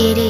it is.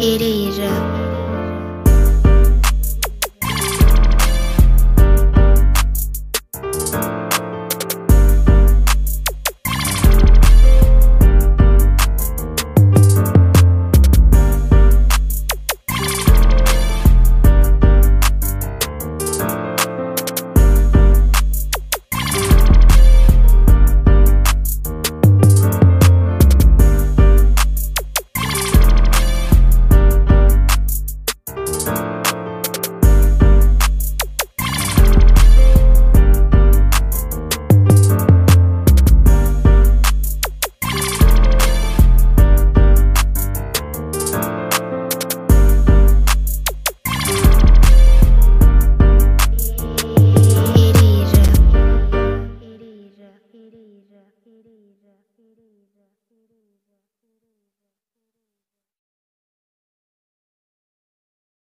it is.